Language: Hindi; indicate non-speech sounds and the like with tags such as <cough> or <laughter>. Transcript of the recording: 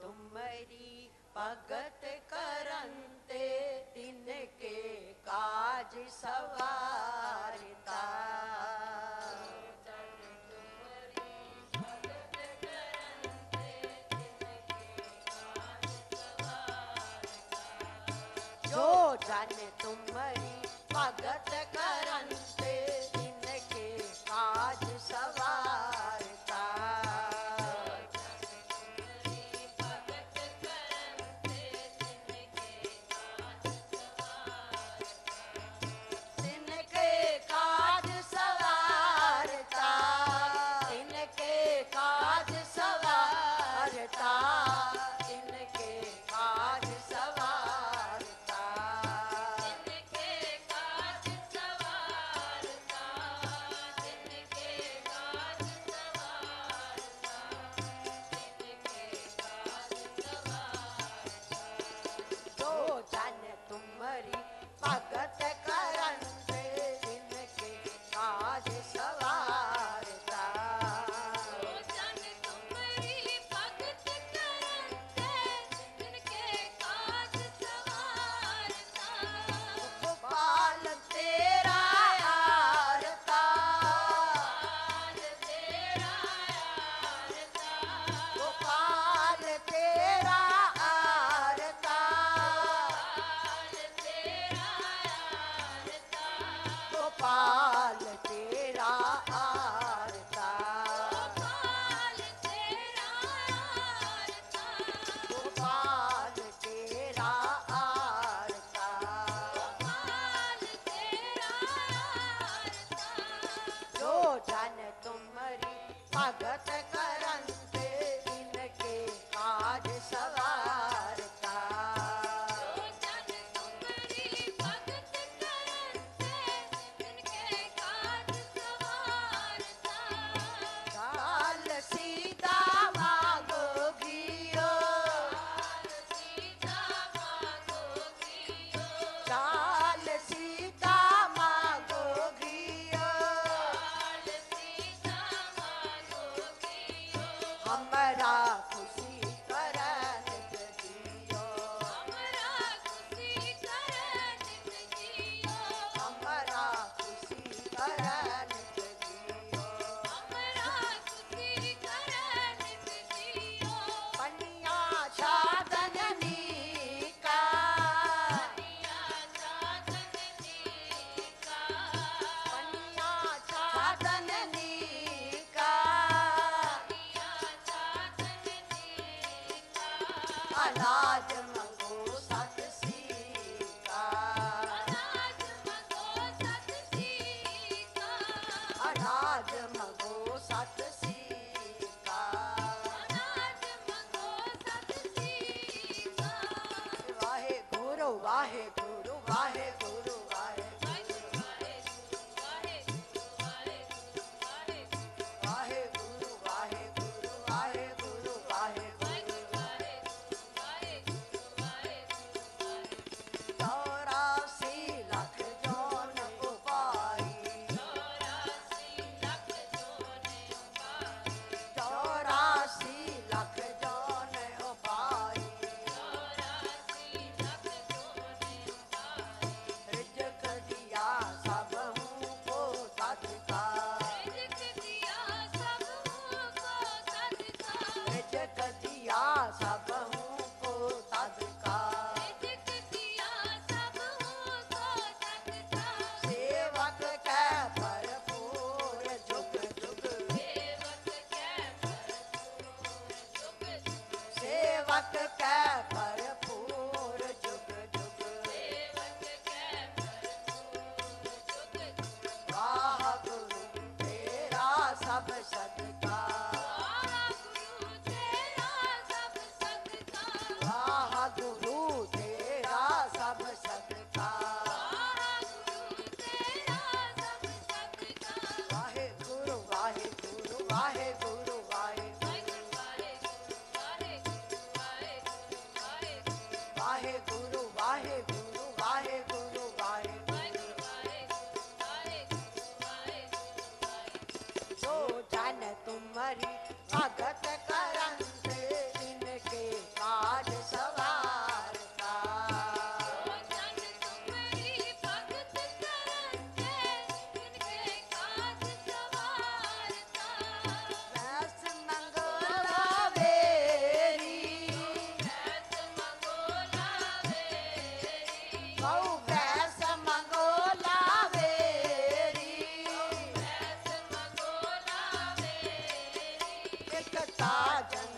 तुम्हारी भगत करते दिन के काज सवारता। जो जन तुम्हारी भगत 蛇 <laughs> 来 ਰਾਜ ਮਗੋ ਸਤ ਸੀਤਾ। ਰਾਜ ਮਗੋ ਸਤ ਸੀਤਾ। ਵਾਹਿਗੁਰੂ ਵਾਹਿਗੁਰੂ ਵਾਹਿਗੁਰੂ। ಆಗತಕ್ಕ saudade.